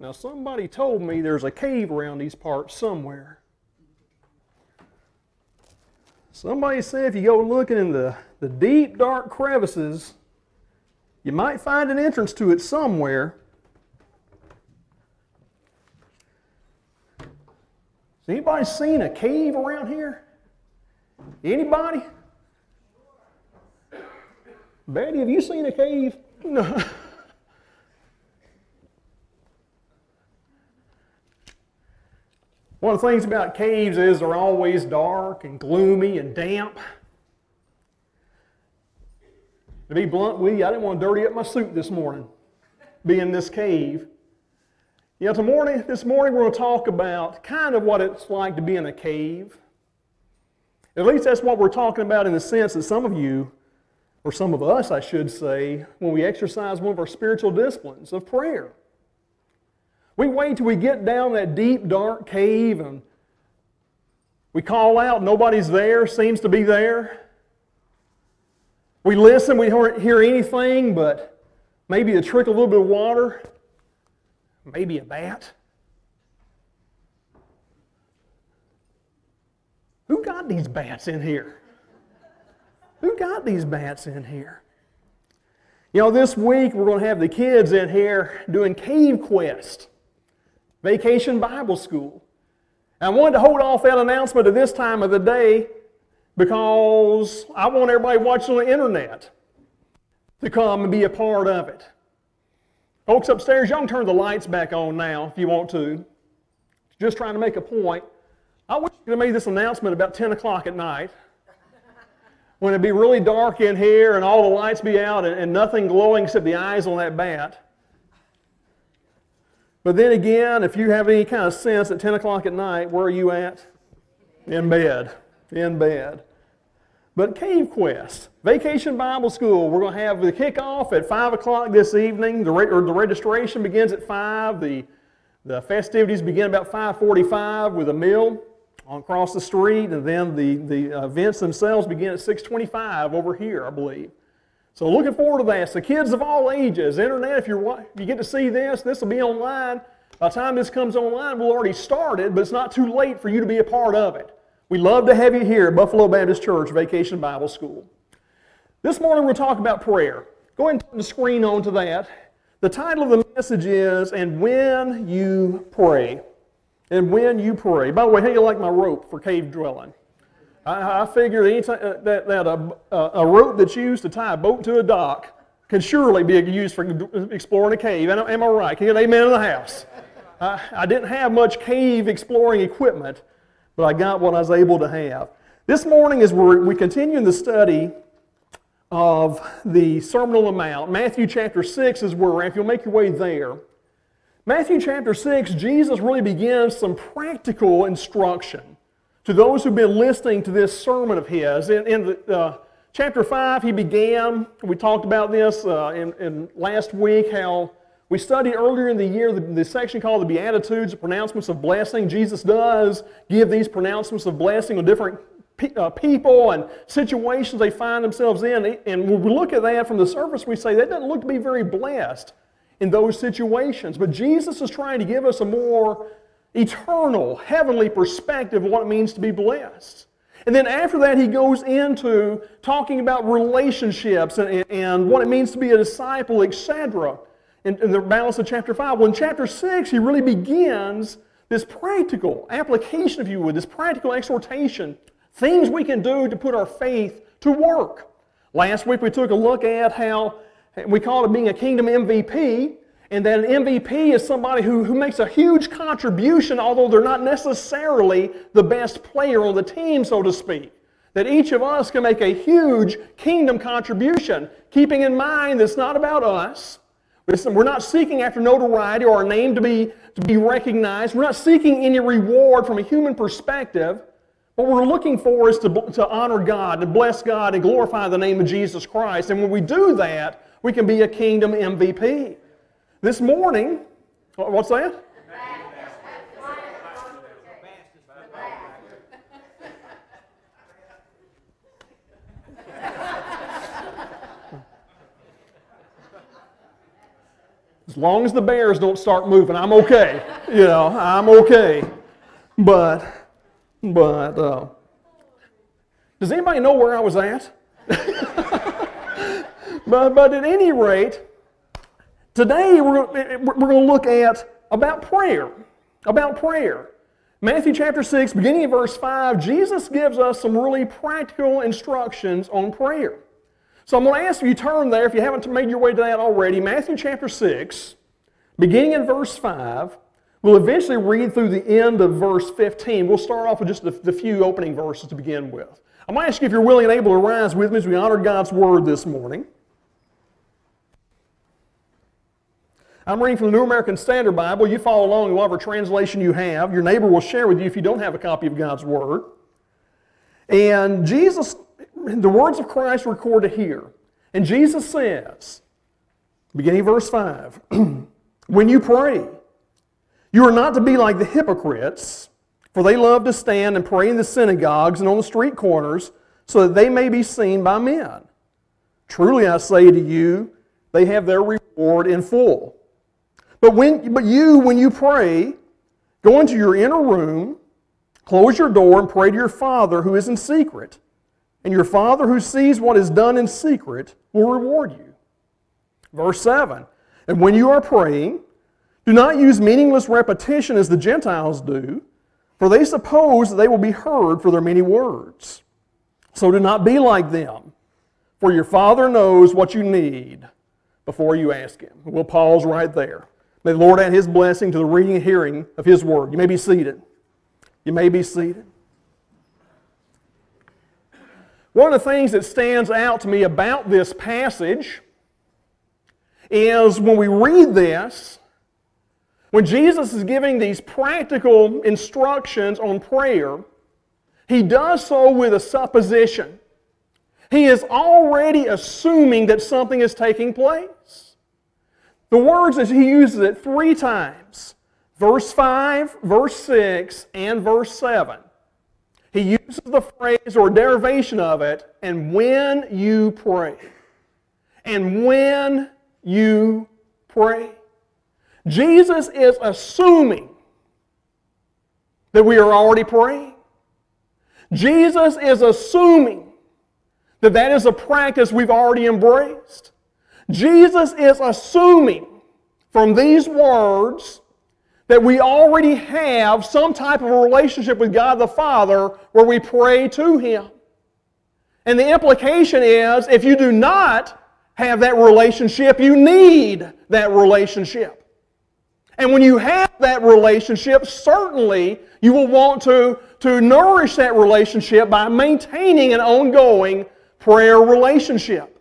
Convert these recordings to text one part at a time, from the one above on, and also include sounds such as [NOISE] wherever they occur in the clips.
Now, somebody told me there's a cave around these parts somewhere. Somebody said if you go looking in the, the deep, dark crevices, you might find an entrance to it somewhere. Has anybody seen a cave around here? Anybody? Betty, have you seen a cave? No. [LAUGHS] One of the things about caves is they're always dark and gloomy and damp. To be blunt with you, I didn't want to dirty up my suit this morning, be in this cave. You know, morning, this morning we're going to talk about kind of what it's like to be in a cave. At least that's what we're talking about in the sense that some of you, or some of us, I should say, when we exercise one of our spiritual disciplines of prayer. We wait till we get down that deep, dark cave and we call out, nobody's there, seems to be there. We listen, we don't hear anything but maybe a trickle, a little bit of water, maybe a bat. Who got these bats in here? Who got these bats in here? You know, this week we're going to have the kids in here doing Cave Quest. Vacation Bible School. I wanted to hold off that announcement at this time of the day because I want everybody watching on the internet to come and be a part of it. Folks upstairs, y'all can turn the lights back on now if you want to. Just trying to make a point. I wish you could have made this announcement about 10 o'clock at night when it'd be really dark in here and all the lights be out and, and nothing glowing except the eyes on that bat. But then again, if you have any kind of sense at 10 o'clock at night, where are you at? In bed. In bed. But Cave Quest, Vacation Bible School, we're going to have the kickoff at 5 o'clock this evening. The, re- the registration begins at 5. The, the festivities begin about 5.45 with a meal across the street. And then the, the events themselves begin at 6.25 over here, I believe. So looking forward to that. So kids of all ages, internet, if you're you get to see this, this will be online. By the time this comes online, we'll already started, but it's not too late for you to be a part of it. We love to have you here at Buffalo Baptist Church Vacation Bible School. This morning we're talking about prayer. Go ahead and turn the screen on to that. The title of the message is And When You Pray. And When You Pray. By the way, how do you like my rope for cave dwelling? I, I anytime, uh, that, that a, a rope that's used to tie a boat to a dock can surely be used for exploring a cave. Am I right? Can you get amen in the house? I, I didn't have much cave exploring equipment, but I got what I was able to have. This morning, as we we continue in the study of the Sermon on the Mount, Matthew chapter 6 is where we're at. If you'll make your way there. Matthew chapter 6, Jesus really begins some practical instruction to those who've been listening to this sermon of his. In, in the, uh, chapter 5, he began, we talked about this uh, in, in, last week, how we studied earlier in the year the, the, section called the Beatitudes, the pronouncements of blessing. Jesus does give these pronouncements of blessing on different pe- uh, people and situations they find themselves in. And when we look at that from the surface, we say that doesn't look to be very blessed in those situations. But Jesus is trying to give us a more eternal, heavenly perspective of what it means to be blessed. And then after that, he goes into talking about relationships and, and what it means to be a disciple, etc. In, in the balance of chapter 5. Well, in chapter 6, he really begins this practical application, if you would, this practical exhortation, things we can do to put our faith to work. Last week, we took a look at how we call it being a kingdom MVP. And that an MVP is somebody who, who makes a huge contribution, although they're not necessarily the best player on the team, so to speak. That each of us can make a huge kingdom contribution, keeping in mind that it's not about us. We're not seeking after notoriety or our name to be, to be recognized. We're not seeking any reward from a human perspective. What we're looking for is to, to honor God, to bless God, and glorify the name of Jesus Christ. And when we do that, we can be a kingdom MVP. This morning, what's that? As long as the bears don't start moving, I'm okay. You know, I'm okay. But, but, uh, does anybody know where I was at? [LAUGHS] but, but at any rate, today we're, we're going to look at about prayer. About prayer. Matthew chapter 6, beginning in verse 5, Jesus gives us some really practical instructions on prayer. So I'm going to ask you to turn there if you haven't made your way to that already. Matthew chapter 6, beginning in verse 5. We'll eventually read through the end of verse 15. We'll start off with just the, the few opening verses to begin with. I'm going to ask you if you're willing and able to rise with me as we honor God's word this morning. I'm reading from the New American Standard Bible. You follow along in whatever translation you have. Your neighbor will share with you if you don't have a copy of God's Word. And Jesus, the words of Christ recorded here. And Jesus says, beginning verse 5, [CLEARS THROAT] when you pray, you are not to be like the hypocrites, for they love to stand and pray in the synagogues and on the street corners, so that they may be seen by men. Truly I say to you, they have their reward in full. But, when, but you, when you pray, go into your inner room, close your door, and pray to your Father who is in secret. And your Father who sees what is done in secret will reward you. Verse 7 And when you are praying, do not use meaningless repetition as the Gentiles do, for they suppose that they will be heard for their many words. So do not be like them, for your Father knows what you need before you ask Him. We'll pause right there. May the Lord add His blessing to the reading and hearing of His word. You may be seated. You may be seated. One of the things that stands out to me about this passage is when we read this, when Jesus is giving these practical instructions on prayer, he does so with a supposition. He is already assuming that something is taking place. The words as he uses it three times verse 5, verse 6, and verse 7. He uses the phrase or derivation of it, and when you pray. And when you pray. Jesus is assuming that we are already praying. Jesus is assuming that that is a practice we've already embraced. Jesus is assuming from these words that we already have some type of a relationship with God the Father where we pray to Him. And the implication is if you do not have that relationship, you need that relationship. And when you have that relationship, certainly you will want to, to nourish that relationship by maintaining an ongoing prayer relationship.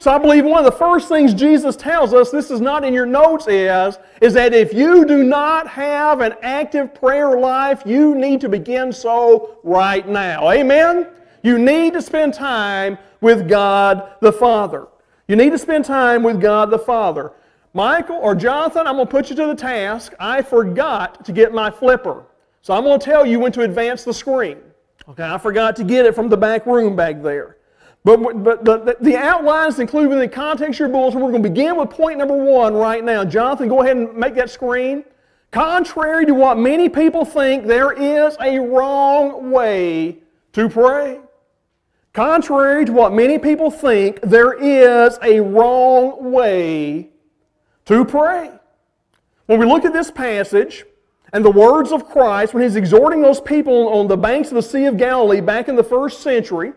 So I believe one of the first things Jesus tells us, this is not in your notes, is, is that if you do not have an active prayer life, you need to begin so right now. Amen? You need to spend time with God the Father. You need to spend time with God the Father. Michael or Jonathan, I'm going to put you to the task. I forgot to get my flipper. So I'm going to tell you when to advance the screen. Okay, I forgot to get it from the back room back there. But, but the, the outlines included in the context of your bulletin, we're going to begin with point number one right now. Jonathan, go ahead and make that screen. Contrary to what many people think, there is a wrong way to pray. Contrary to what many people think, there is a wrong way to pray. When we look at this passage and the words of Christ, when he's exhorting those people on the banks of the Sea of Galilee back in the first century,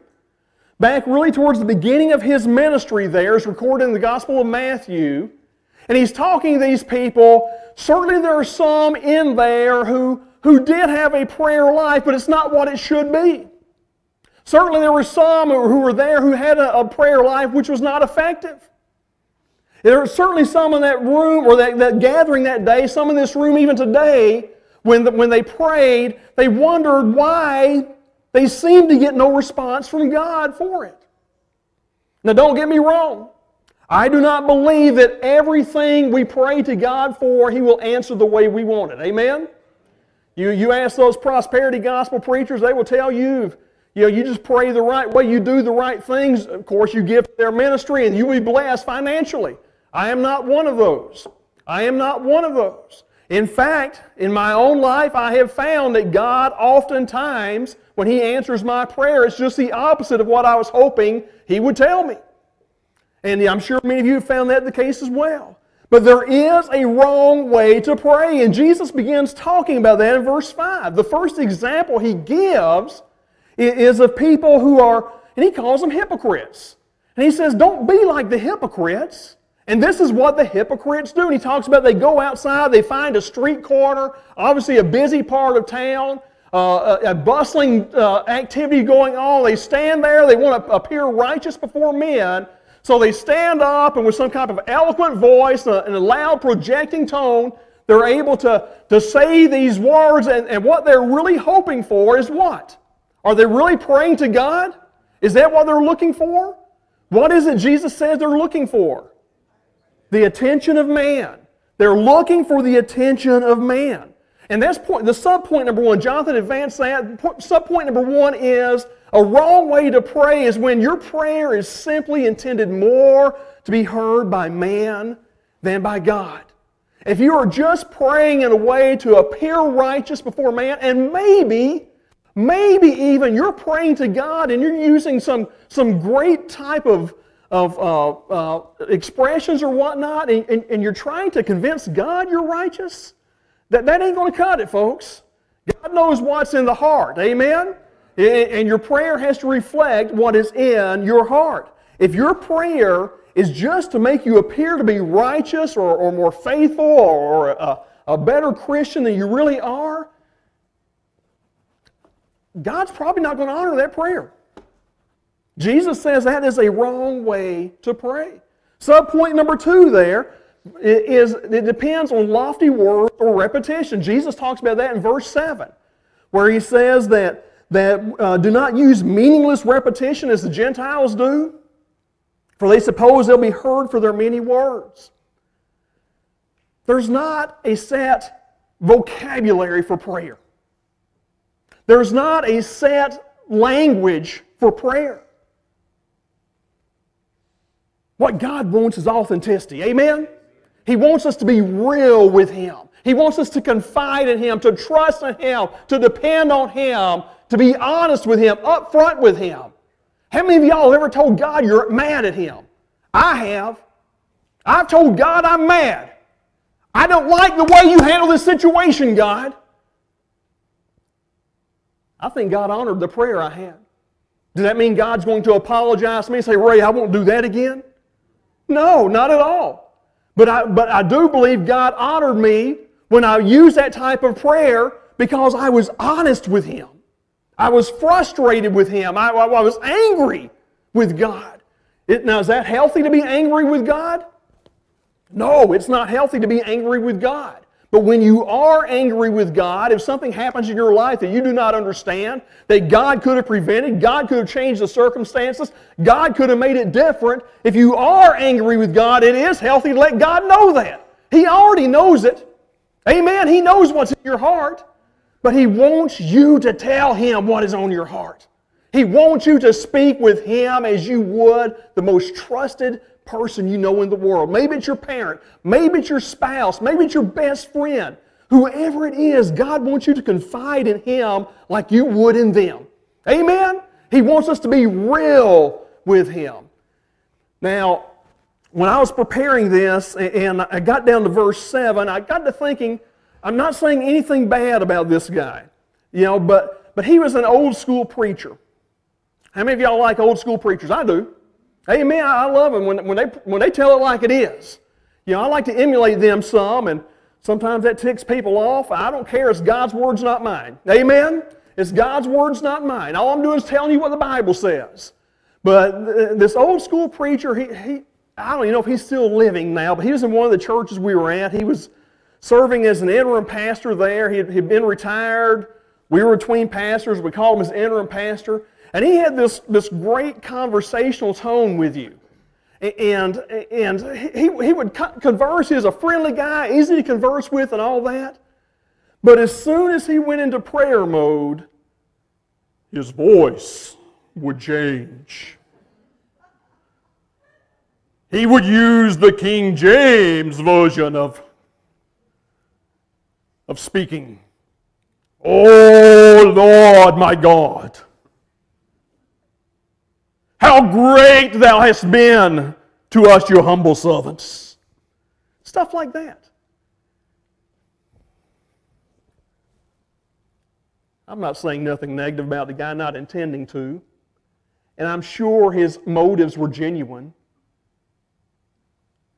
back really towards the beginning of his ministry there, is recorded in the Gospel of Matthew. And he's talking to these people. Certainly there are some in there who, who did have a prayer life, but it's not what it should be. Certainly there were some who were there who had a, a prayer life which was not effective. There are certainly some in that room or that, that gathering that day, some in this room even today, when, the, when they prayed, they wondered why they seem to get no response from God for it. Now, don't get me wrong. I do not believe that everything we pray to God for, He will answer the way we want it. Amen? You, you ask those prosperity gospel preachers, they will tell you, you know, you just pray the right way, you do the right things. Of course, you give their ministry and you will be blessed financially. I am not one of those. I am not one of those. In fact, in my own life, I have found that God oftentimes, when He answers my prayer, it's just the opposite of what I was hoping He would tell me. And I'm sure many of you have found that the case as well. But there is a wrong way to pray, and Jesus begins talking about that in verse 5. The first example He gives is of people who are, and He calls them hypocrites. And He says, Don't be like the hypocrites. And this is what the hypocrites do. And he talks about they go outside, they find a street corner, obviously a busy part of town, uh, a, a, bustling uh, activity going on. They stand there, they want to appear righteous before men. So they stand up and with some kind of eloquent voice and a loud projecting tone, they're able to, to say these words. And, and what they're really hoping for is what? Are they really praying to God? Is that what they're looking for? What is it Jesus says they're looking for? the attention of man. They're looking for the attention of man. And that's point, the sub point number one. Jonathan advanced that. Sub point number one is a wrong way to pray is when your prayer is simply intended more to be heard by man than by God. If you are just praying in a way to appear righteous before man, and maybe, maybe even you're praying to God and you're using some, some great type of of uh, uh, expressions or whatnot, and, and, and, you're trying to convince God you're righteous, that, that ain't going to cut it, folks. God knows what's in the heart. Amen? And your prayer has to reflect what is in your heart. If your prayer is just to make you appear to be righteous or, or more faithful or, a, a better Christian than you really are, God's probably not going to honor that prayer. Jesus says that is a wrong way to pray. Subpoint number two there is it depends on lofty words or repetition. Jesus talks about that in verse 7, where he says that, that uh, do not use meaningless repetition as the Gentiles do, for they suppose they'll be heard for their many words. There's not a set vocabulary for prayer. There's not a set language for prayer. What God wants is authenticity. Amen? He wants us to be real with Him. He wants us to confide in Him, to trust in Him, to depend on Him, to be honest with Him, upfront with Him. How many of y'all have ever told God you're mad at Him? I have. I've told God I'm mad. I don't like the way you handle this situation, God. I think God honored the prayer I had. Does that mean God's going to apologize to me and say, Ray, I won't do that again? No, not at all. But I, but I do believe God honored me when I used that type of prayer because I was honest with Him. I was frustrated with Him. I, I was angry with God. It, now, is that healthy to be angry with God? No, it's not healthy to be angry with God. But when you are angry with God, if something happens in your life that you do not understand, that God could have prevented, God could have changed the circumstances, God could have made it different, if you are angry with God, it is healthy to let God know that. He already knows it. Amen. He knows what's in your heart, but He wants you to tell Him what is on your heart. He wants you to speak with Him as you would the most trusted person you know in the world. Maybe it's your parent. Maybe it's your spouse. Maybe it's your best friend. Whoever it is, God wants you to confide in Him like you would in them. Amen? He wants us to be real with Him. Now, when I was preparing this and I got down to verse 7, I got to thinking, I'm not saying anything bad about this guy, you know, but, but he was an old school preacher. How many of y'all like old school preachers? I do. Amen. I love them when, when, they, when they tell it like it is. You know, I like to emulate them some, and sometimes that ticks people off. I don't care. It's God's words, not mine. Amen? It's God's words, not mine. All I'm doing is telling you what the Bible says. But this old school preacher, he, he I don't even know if he's still living now, but he was in one of the churches we were at. He was serving as an interim pastor there. He had been retired. We were between pastors. We called him as interim pastor. And he had this, this great conversational tone with you. And, and he, he would converse. He was a friendly guy, easy to converse with, and all that. But as soon as he went into prayer mode, his voice would change. He would use the King James version of of speaking. Oh Lord my God, how great thou hast been to us, your humble servants. Stuff like that. I'm not saying nothing negative about the guy, not intending to. And I'm sure his motives were genuine.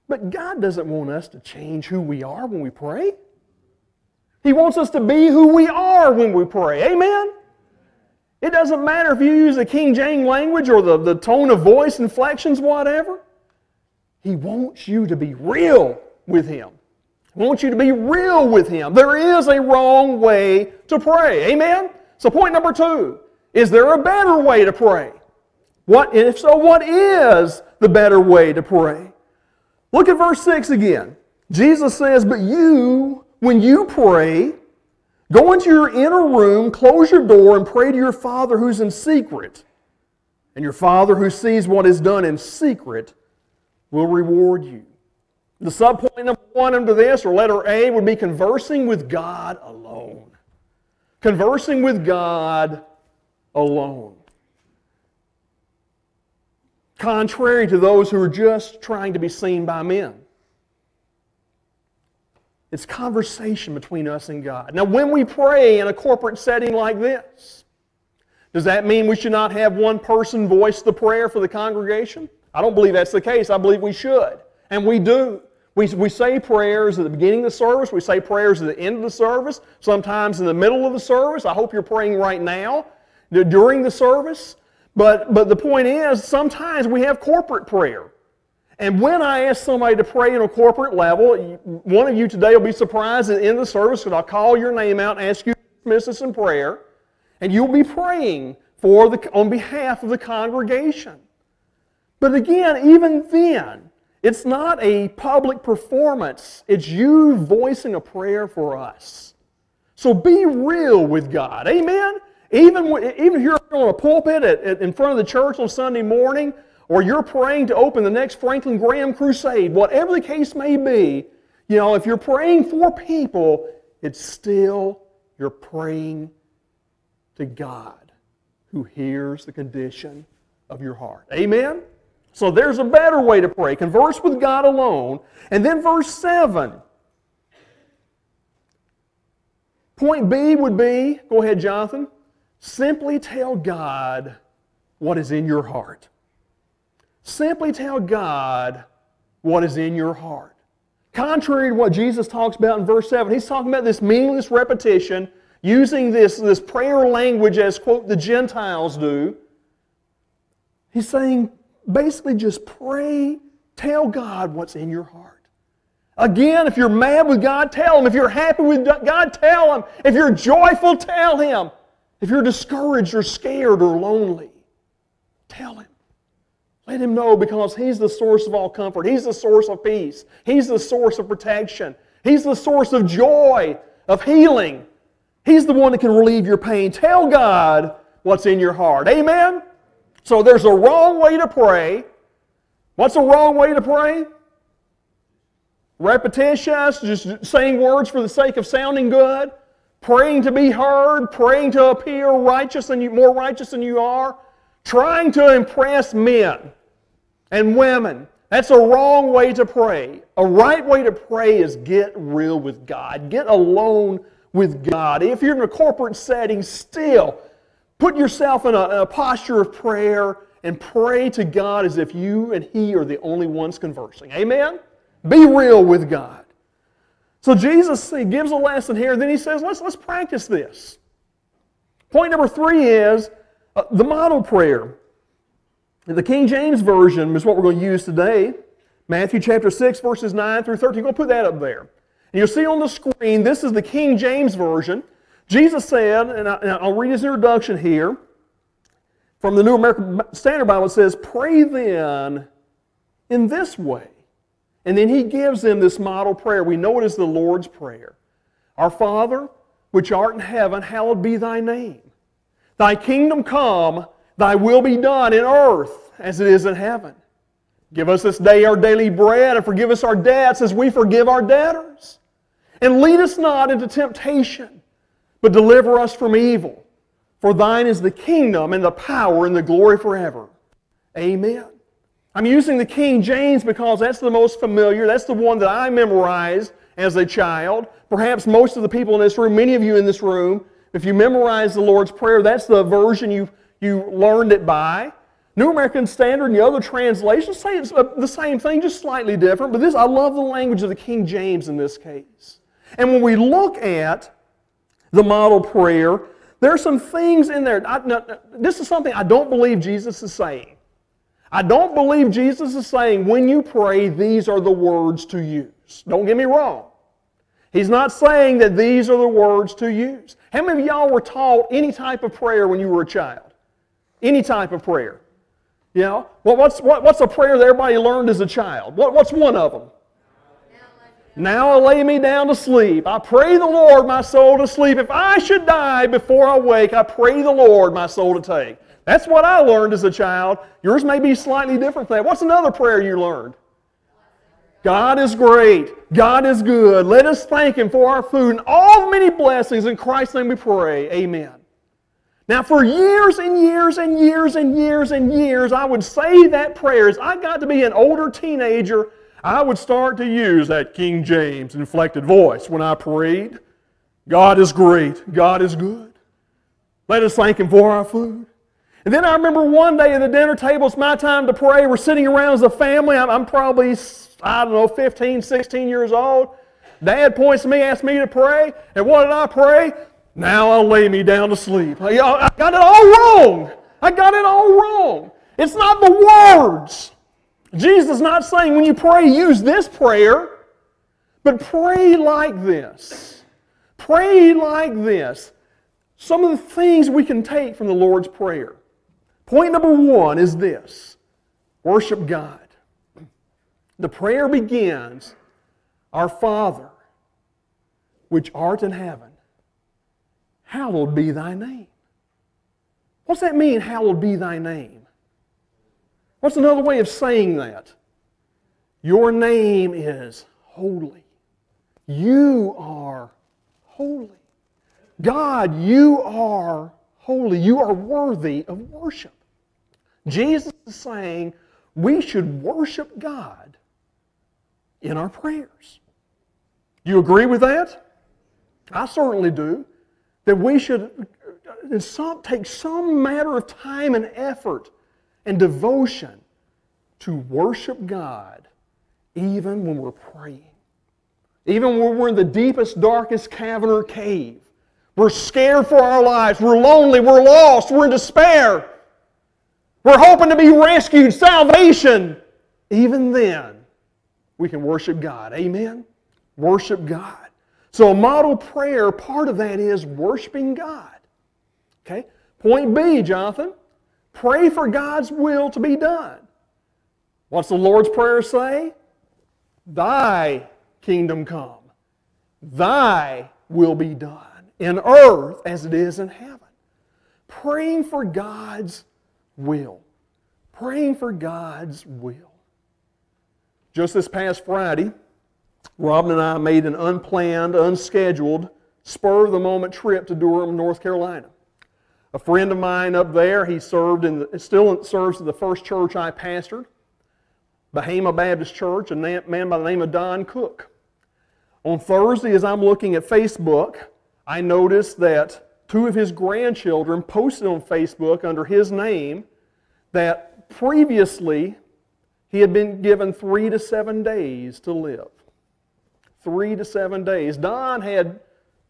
But God doesn't want us to change who we are when we pray. He wants us to be who we are when we pray. Amen? It doesn't matter if you use the King James language or the, the tone of voice, inflections, whatever. He wants you to be real with Him. He wants you to be real with Him. There is a wrong way to pray. Amen? So, point number two is there a better way to pray? What, if so, what is the better way to pray? Look at verse 6 again. Jesus says, But you, when you pray, go into your inner room, close your door, and pray to your Father who's in secret. And your Father who sees what is done in secret will reward you. The subpoint number one under this, or letter A, would be conversing with God alone. Conversing with God alone contrary to those who are just trying to be seen by men. It's conversation between us and God. Now, when we pray in a corporate setting like this, does that mean we should not have one person voice the prayer for the congregation? I don't believe that's the case. I believe we should. And we do. We, we say prayers at the beginning of the service. We say prayers at the end of the service. Sometimes in the middle of the service. I hope you're praying right now during the service. But, but the point is, sometimes we have corporate prayer. And when I ask somebody to pray in a corporate level, one of you today will be surprised at the end of the service because I'll call your name out and ask you to dismiss us in prayer. And you'll be praying for the, on behalf of the congregation. But again, even then, it's not a public performance. It's you voicing a prayer for us. So be real with God. Amen? Even, even you're on a pulpit at, at, in front of the church on Sunday morning, or you're praying to open the next Franklin Graham crusade, whatever the case may be, you know, if you're praying for people, it's still you're praying to God who hears the condition of your heart. Amen? So there's a better way to pray. Converse with God alone. And then verse 7. Point B would be, go ahead, Jonathan. Simply tell God what is in your heart. Simply tell God what is in your heart. Contrary to what Jesus talks about in verse 7, he's talking about this meaningless repetition, using this, this prayer language as, quote, the Gentiles do. He's saying, basically, just pray, tell God what's in your heart. Again, if you're mad with God, tell Him. If you're happy with God, tell Him. If you're joyful, tell Him. If you're discouraged or scared or lonely, tell Him. Let Him know because He's the source of all comfort. He's the source of peace. He's the source of protection. He's the source of joy, of healing. He's the one that can relieve your pain. Tell God what's in your heart. Amen? So there's a wrong way to pray. What's a wrong way to pray? Repetitious, just saying words for the sake of sounding good praying to be heard, praying to appear righteous and you, more righteous than you are, trying to impress men and women. That's a wrong way to pray. A right way to pray is get real with God. Get alone with God. If you're in a corporate setting, still put yourself in a, a posture of prayer and pray to God as if you and He are the only ones conversing. Amen? Be real with God. So Jesus he gives a lesson here, then he says, let's, let's practice this. Point number three is uh, the model prayer. The King James Version is what we're going to use today. Matthew chapter 6, verses 9 through 13. Go put that up there. And you'll see on the screen, this is the King James Version. Jesus said, and, I, will read his introduction here from the New American Standard Bible, it says, Pray then in this way. And then he gives them this model prayer. We know it is the Lord's Prayer. Our Father, which art in heaven, hallowed be thy name. Thy kingdom come, thy will be done in earth as it is in heaven. Give us this day our daily bread and forgive us our debts as we forgive our debtors. And lead us not into temptation, but deliver us from evil. For thine is the kingdom and the power and the glory forever. Amen. I'm using the King James because that's the most familiar. That's the one that I memorized as a child. Perhaps most of the people in this room, many of you in this room, if you memorize the Lord's Prayer, that's the version you, you learned it by. New American Standard and the other translations say it's uh, the same thing, just slightly different. But this, I love the language of the King James in this case. And when we look at the model prayer, there are some things in there. I, this is something I don't believe Jesus is saying. I don't believe Jesus is saying, when you pray, these are the words to use. Don't get me wrong. He's not saying that these are the words to use. How many of y'all were taught any type of prayer when you were a child? Any type of prayer? You know, well, what's, what, what's a prayer that everybody learned as a child? What, what's one of them? Now I lay me down to sleep. I pray the Lord my soul to sleep. If I should die before I wake, I pray the Lord my soul to take. That's what I learned as a child. Yours may be slightly different than that. What's another prayer you learned? God is great. God is good. Let us thank Him for our food and all the many blessings. In Christ's name we pray. Amen. Now, for years and years and years and years and years, I would say that prayer. As I got to be an older teenager, I would start to use that King James inflected voice when I prayed. God is great. God is good. Let us thank Him for our food. And then I remember one day at the dinner table, it's my time to pray. We're sitting around as a family. I'm, I'm probably, I don't know, 15, 16 years old. Dad points to me, asks me to pray. And what did I pray? Now I'll lay me down to sleep. I got it all wrong. I got it all wrong. It's not the words. Jesus is not saying when you pray, use this prayer, but pray like this. Pray like this. Some of the things we can take from the Lord's Prayer. Point number one is this worship God. The prayer begins Our Father, which art in heaven hallowed be thy name. What's that mean, hallowed be thy name? What's another way of saying that? Your name is holy. You are holy. God, you are holy. You are worthy of worship. Jesus is saying we should worship God in our prayers. You agree with that? I certainly do that we should some, take some matter of time and effort and devotion to worship God even when we're praying. Even when we're in the deepest, darkest cavern or cave. We're scared for our lives. We're lonely. We're lost. We're in despair. We're hoping to be rescued, salvation. Even then, we can worship God. Amen? Worship God. So, a model prayer, part of that is worshiping God. Okay? Point B, Jonathan, pray for God's will to be done. What's the Lord's Prayer say? Thy kingdom come, thy will be done in earth as it is in heaven. Praying for God's will. Praying for God's will. Just this past Friday, Robin and I made an unplanned, unscheduled, spur of the moment trip to Durham, North Carolina. A friend of mine up there, he served in the, still serves in the first church I pastored, Bahama Baptist Church, a man by the name of Don Cook. On Thursday, as I'm looking at Facebook, I noticed that two of his grandchildren posted on Facebook under his name that previously he had been given three to seven days to live three to seven days. Don had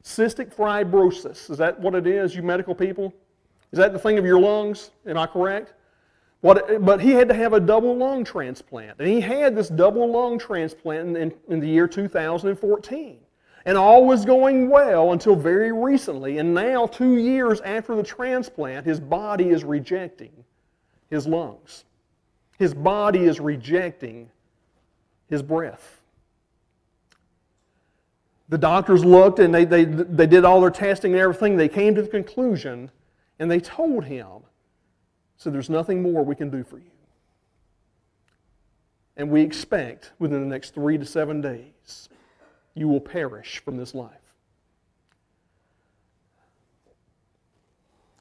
cystic fibrosis. Is that what it is, you medical people? Is that the thing of your lungs? Am I correct? What, but he had to have a double lung transplant. And he had this double lung transplant in, in the year 2014. And all was going well until very recently. And now, two years after the transplant, his body is rejecting his lungs. His body is rejecting his breath the doctors looked and they, they, they did all their testing and everything. They came to the conclusion and they told him, so there's nothing more we can do for you. And we expect within the next three to seven days you will perish from this life.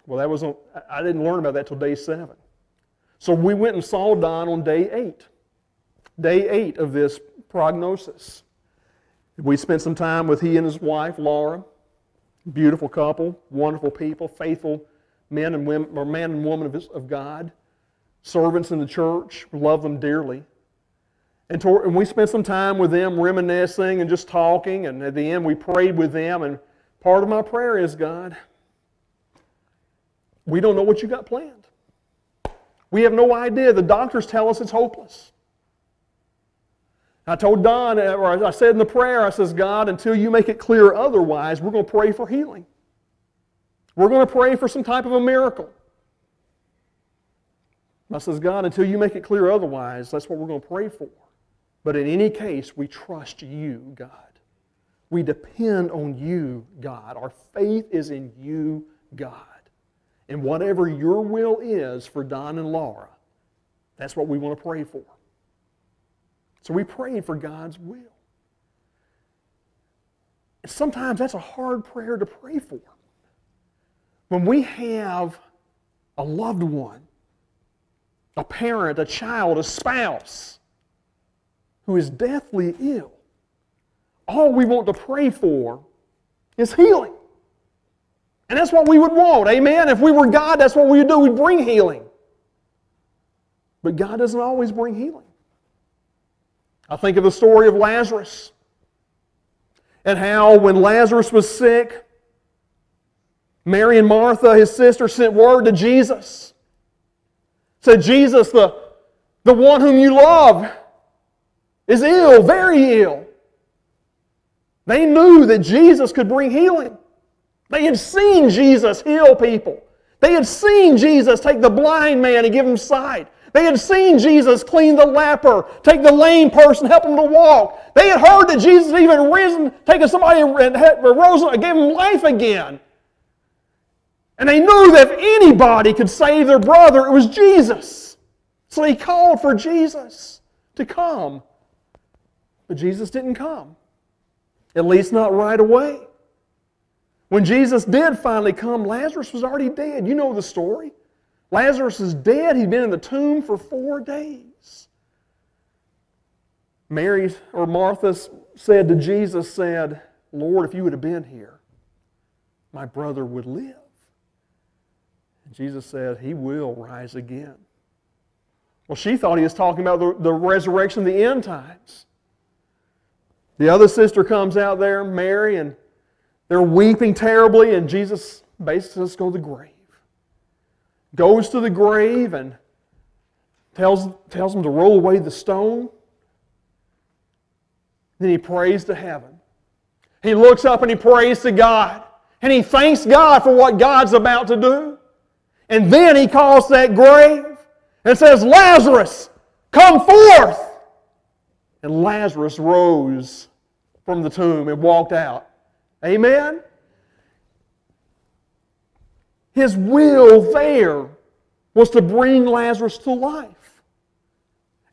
Well, that was on, I didn't learn about that till day seven. So we went and saw Don on day eight, day eight of this prognosis. We spent some time with he and his wife, Laura. Beautiful couple, wonderful people, faithful men and women, or man and woman of, his, of God, servants in the church, love them dearly. And, to, and we spent some time with them reminiscing and just talking, and at the end we prayed with them. And part of my prayer is God, we don't know what you got planned. We have no idea. The doctors tell us it's hopeless. I told Don, or I said in the prayer, I says, God, until you make it clear otherwise, we're going to pray for healing. We're going to pray for some type of a miracle. I says, God, until you make it clear otherwise, that's what we're going to pray for. But in any case, we trust you, God. We depend on you, God. Our faith is in you, God. And whatever your will is for Don and Laura, that's what we want to pray for. So we pray for God's will. And sometimes that's a hard prayer to pray for. When we have a loved one, a parent, a child, a spouse who is deathly ill, all we want to pray for is healing. And that's what we would want. Amen. If we were God, that's what we would do. We'd bring healing. But God doesn't always bring healing. I think of the story of Lazarus and how when Lazarus was sick, Mary and Martha, his sister, sent word to Jesus. Said, Jesus, the, the one whom you love, is ill, very ill. They knew that Jesus could bring healing. They had seen Jesus heal people. They had seen Jesus take the blind man and give him sight. They had seen Jesus clean the leper, take the lame person, help him to walk. They had heard that Jesus had even risen, taken somebody and rose and gave him life again. And they knew that if anybody could save their brother, it was Jesus. So they called for Jesus to come. But Jesus didn't come, at least not right away. When Jesus did finally come, Lazarus was already dead. You know the story. Lazarus is dead. He'd been in the tomb for four days. Mary or Martha said to Jesus, said, Lord, if you would have been here, my brother would live. And Jesus said, He will rise again. Well, she thought he was talking about the, the resurrection of the end times. The other sister comes out there, Mary, and they're weeping terribly, and Jesus basically says, Go to the grave. Goes to the grave and tells, tells them to roll away the stone. Then he prays to heaven. He looks up and he prays to God. And he thanks God for what God's about to do. And then he calls that grave and says, Lazarus, come forth. And Lazarus rose from the tomb and walked out. Amen? His will there was to bring Lazarus to life.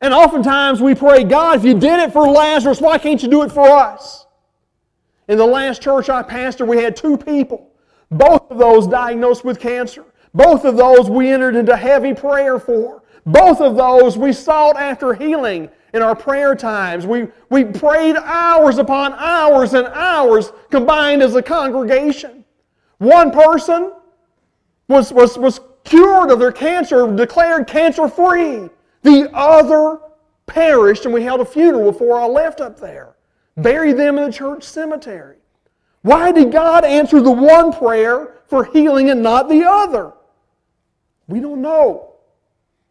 And oftentimes we pray, God, if you did it for Lazarus, why can't you do it for us? In the last church I pastored, we had two people, both of those diagnosed with cancer. Both of those we entered into heavy prayer for. Both of those we sought after healing in our prayer times. We, we prayed hours upon hours and hours combined as a congregation. One person was, was, was cured of their cancer, declared cancer free. The other perished, and we held a funeral before I left up there. Buried them in the church cemetery. Why did God answer the one prayer for healing and not the other? We don't know.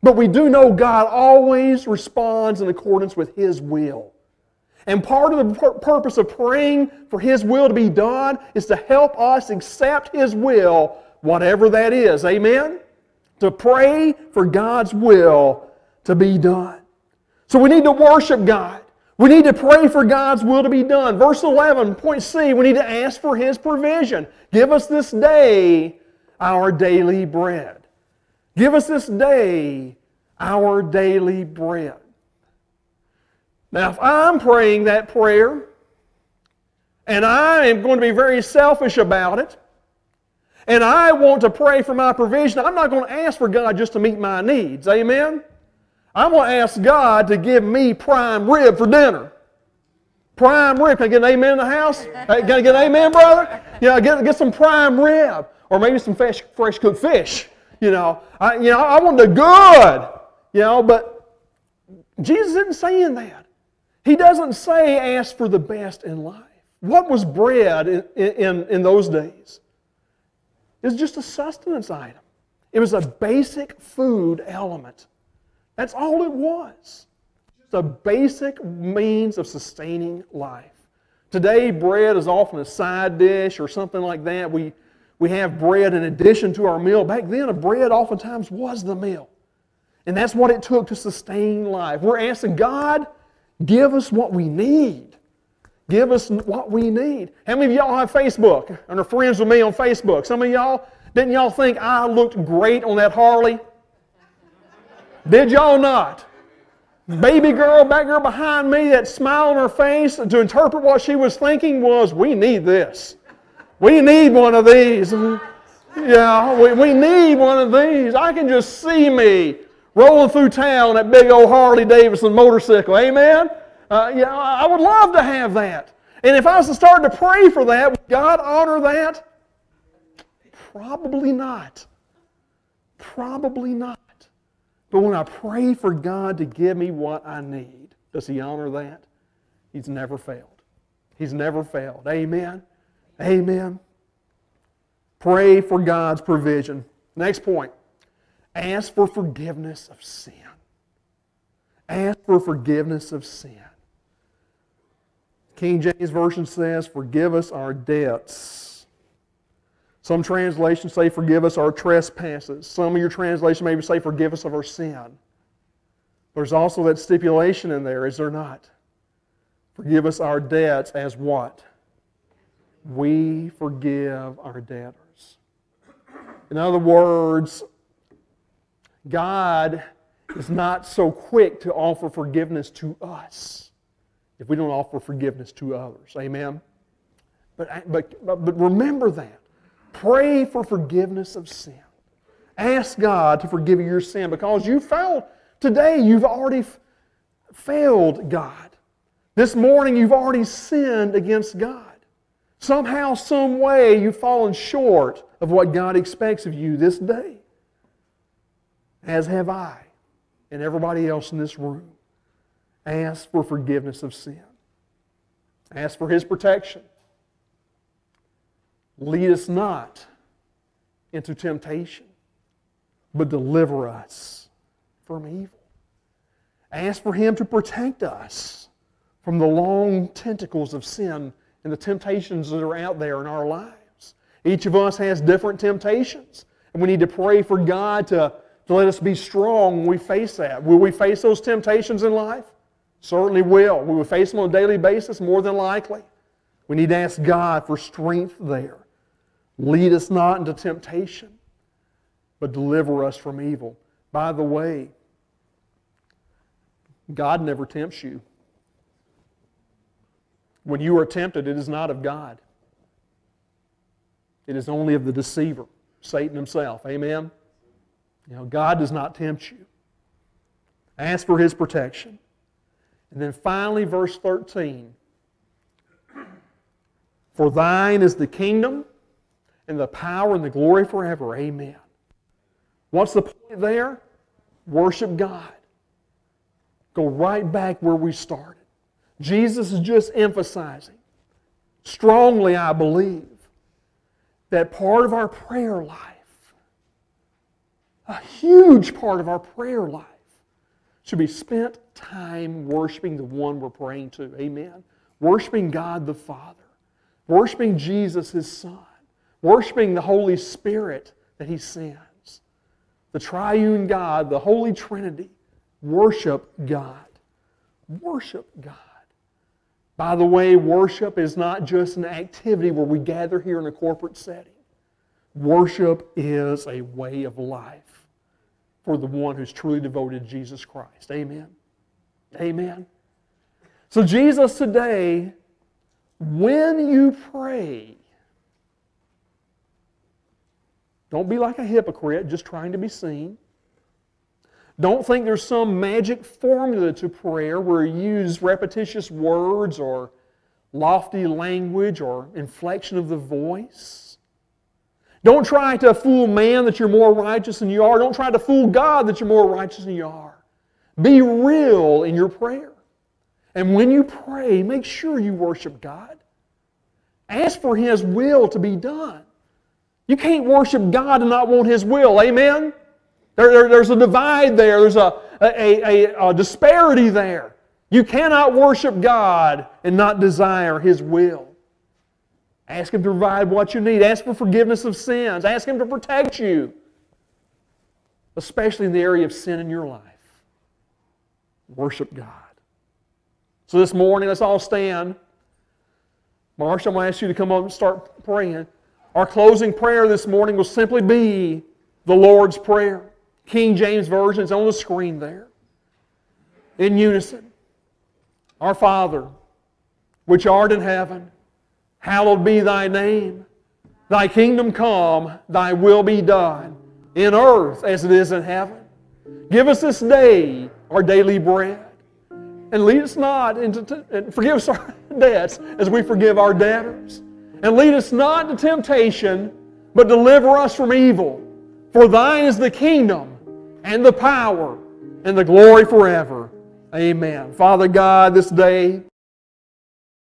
But we do know God always responds in accordance with His will. And part of the purpose of praying for His will to be done is to help us accept His will, whatever that is. Amen? To pray for God's will to be done. So we need to worship God. We need to pray for God's will to be done. Verse 11, point C, we need to ask for His provision. Give us this day our daily bread. Give us this day our daily bread. Now, if I'm praying that prayer, and I am going to be very selfish about it, and I want to pray for my provision, I'm not going to ask for God just to meet my needs. Amen? I'm going to ask God to give me prime rib for dinner. Prime rib. Can I get an amen in the house? Can I get an amen, brother? Yeah, get, get some prime rib. Or maybe some fresh, fresh cooked fish. You know, I, you know, I want the good. You know, but Jesus isn't saying that. He doesn't say ask for the best in life. What was bread in, in, in those days? It was just a sustenance item. It was a basic food element. That's all it was. Just a basic means of sustaining life. Today, bread is often a side dish or something like that. We, we have bread in addition to our meal. Back then, a bread oftentimes was the meal. And that's what it took to sustain life. We're asking God, give us what we need. Give us what we need. How many of y'all have Facebook and are friends with me on Facebook? Some of y'all, didn't y'all think I looked great on that Harley? Did y'all not? Baby girl back there behind me, that smile on her face to interpret what she was thinking was, we need this. We need one of these. Yeah, we, we need one of these. I can just see me rolling through town that big old Harley Davidson motorcycle. Amen? Uh, yeah, I would love to have that. And if I was to start to pray for that, would God honor that? Probably not. Probably not. But when I pray for God to give me what I need, does He honor that? He's never failed. He's never failed. Amen. Amen. Pray for God's provision. Next point ask for forgiveness of sin. Ask for forgiveness of sin. King James Version says, Forgive us our debts. Some translations say, Forgive us our trespasses. Some of your translations maybe say, Forgive us of our sin. There's also that stipulation in there, is there not? Forgive us our debts as what? We forgive our debtors. In other words, God is not so quick to offer forgiveness to us if we don't offer forgiveness to others. Amen? But, but, but remember that. Pray for forgiveness of sin. Ask God to forgive you your sin because you failed. Today, you've already failed God. This morning, you've already sinned against God. Somehow, some way, you've fallen short of what God expects of you this day. As have I and everybody else in this room. Ask for forgiveness of sin. Ask for His protection. Lead us not into temptation, but deliver us from evil. Ask for Him to protect us from the long tentacles of sin and the temptations that are out there in our lives. Each of us has different temptations, and we need to pray for God to, to let us be strong when we face that. Will we face those temptations in life? Certainly will. We will face them on a daily basis, more than likely. We need to ask God for strength there. Lead us not into temptation, but deliver us from evil. By the way, God never tempts you. When you are tempted, it is not of God. It is only of the deceiver, Satan himself. Amen? You know, God does not tempt you. Ask for his protection. And then finally, verse 13 For thine is the kingdom and the power and the glory forever. Amen. What's the point there? Worship God. Go right back where we started. Jesus is just emphasizing, strongly, I believe, that part of our prayer life, a huge part of our prayer life, should be spent time worshiping the one we're praying to. Amen. Worshiping God the Father, worshiping Jesus, His Son, worshiping the Holy Spirit that He sends. The triune God, the Holy Trinity. Worship God. Worship God. By the way, worship is not just an activity where we gather here in a corporate setting. Worship is a way of life for the one who's truly devoted to Jesus Christ. Amen. Amen. So Jesus today when you pray, don't be like a hypocrite just trying to be seen. Don't think there's some magic formula to prayer where you use repetitious words or lofty language or inflection of the voice. Don't try to fool man that you're more righteous than you are. Don't try to fool God that you're more righteous than you are. Be real in your prayer. And when you pray, make sure you worship God. Ask for His will to be done. You can't worship God and not want His will. Amen? There, there, there's a divide there, there's a, a, a, a disparity there. You cannot worship God and not desire His will. Ask Him to provide what you need. Ask for forgiveness of sins. Ask Him to protect you, especially in the area of sin in your life. Worship God. So this morning, let's all stand. Marsha, I'm going to ask you to come up and start praying. Our closing prayer this morning will simply be the Lord's Prayer. King James Version is on the screen there. In unison. Our Father, which art in heaven, hallowed be thy name. Thy kingdom come, thy will be done, in earth as it is in heaven. Give us this day our daily bread. And lead us not into, and forgive us our [LAUGHS] debts as we forgive our debtors. And lead us not into temptation, but deliver us from evil. For thine is the kingdom and the power and the glory forever. Amen. Father God, this day